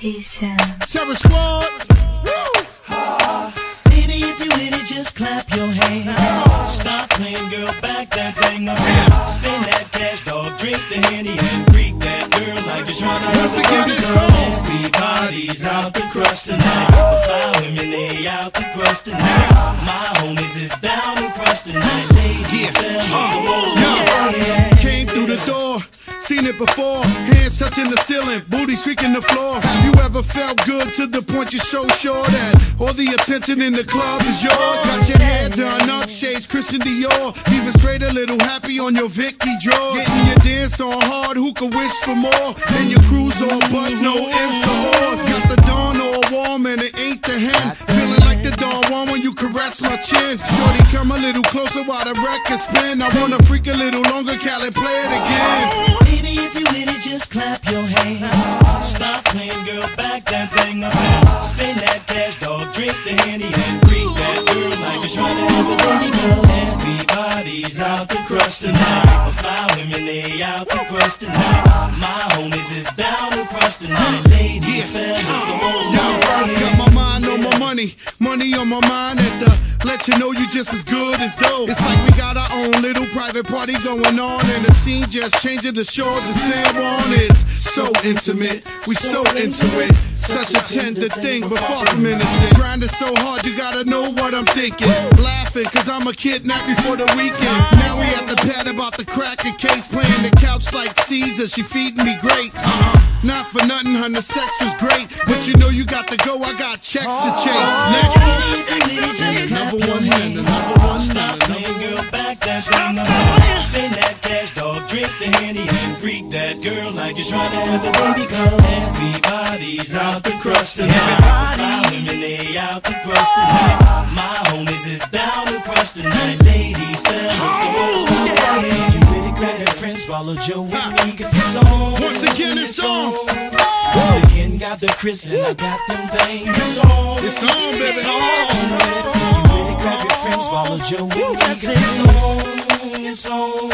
season. Seven Squad. Lady, if you with it, just clap your hands. Stop playing, girl, back that thing up. Spend that cash, dog, drink the Henny and freak that girl like you're trying to have a party, girl. Everybody's out the crush tonight. The fly women, they out the crush tonight. My homies is down the crush tonight. Ladies, fellas, uh, come on, yeah. Came through the door, seen it before. Hands touching the ceiling, booty streaking the floor. Have you ever felt good to the point you're so sure that all the attention in the club is yours? Got your hair done up, shades Christian Dior. Even straight a little happy on your Vicky drawers. Getting your dance on hard, who could wish for more? And your cruise all but no ifs or ors. Got the dawn all warm and it ain't the hen. Feeling like the dawn warm when you caress my chin. Shorty, come a little closer while the record spin. I wanna freak a little longer, Cali, play it again. Baby, if you with it, just clap your hands. Stop playing, girl, back that thing up. Spend that cash, dog, drink the Henny and freak that girl like you're trying to have a baby girl. Everybody's out the crush tonight. The fly women, they out the crush tonight. My homies is down the crush tonight. Let you know you just as good as dope. It's like we got our own little private party going on, and the scene just changing the shores of San Juan. It's so intimate, we so into it. Such a tender thing, but far from innocent. Grinding so hard, you gotta know what I'm thinking. Laughing, cause I'm a kidnap before the weekend. Now we at the pad about the cracker case, playing the couch like Caesar. She feeding me grapes. Not for nothing, hun, the sex was great. But you know you got to go, I got checks to chase. Next. Number one man, the number one Stop man, the playing, girl, back that thing up. Spend that cash, dog, drink the Henny and freak that girl like you're trying to have a baby come. Everybody's out the crush tonight. Fly women, they out the crush tonight. My homies is down the crush tonight. Ladies, fellas, come on, yeah. You with it, grab your friends, follow Joe with me, cause it's on. Once again, it's on. The Chris and I got them things. It's on. It's on, baby. It's on. You it, grab your friends, follow Joe cause it's on. It's on.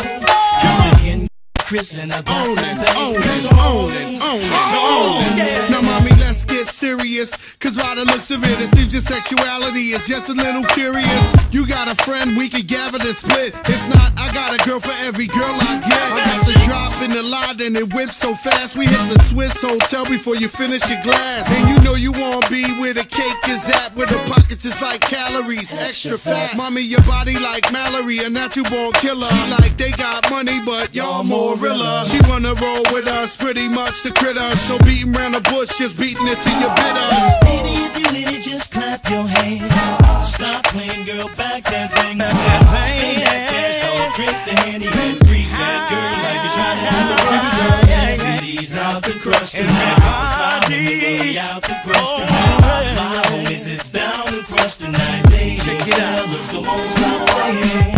Again, Chris and I got Own them it, things. own It's it, on. own it, It's on, yeah. Now, mommy, let's get serious. Cause by the looks of it, it seems your sexuality is just a little curious. You got a friend, we could gather to split. If not, I got a girl for every girl I get. I got the in the lot and it whips so fast. We hit the Swiss hotel before you finish your glass. And you know you won't be where the cake is at, where the pockets is like calories, extra fat. Mommy, your body like Mallory, a natural born killer. She like they got money, but y'all more realer. She wanna roll with us, pretty much the critters. No beating around the bush, just beating it to you bit us. Baby, if you with it, just clap your hands. Stop playing, girl, back that thing. Spend that dog, drink the Henny and freak that girl like you're trying to ah. have a baby girl. Everybody's out the crush tonight. Everybody out the crush oh, tonight. My homies is down the crush tonight. Ladies, fellas, come on, stop playing.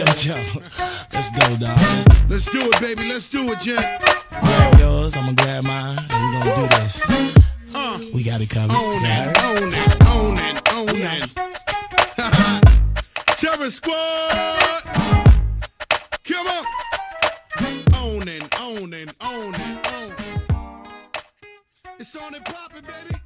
Yo, yo, let's go, dog. Let's do it, baby. Let's do it, Jen. Grab yours, I'm gonna grab mine, and we gonna do this. Uh. We got it covered. Own it, own it, own it, own it. Terror Squad! Come on! It, own it, own it, own. It's on and popping, baby.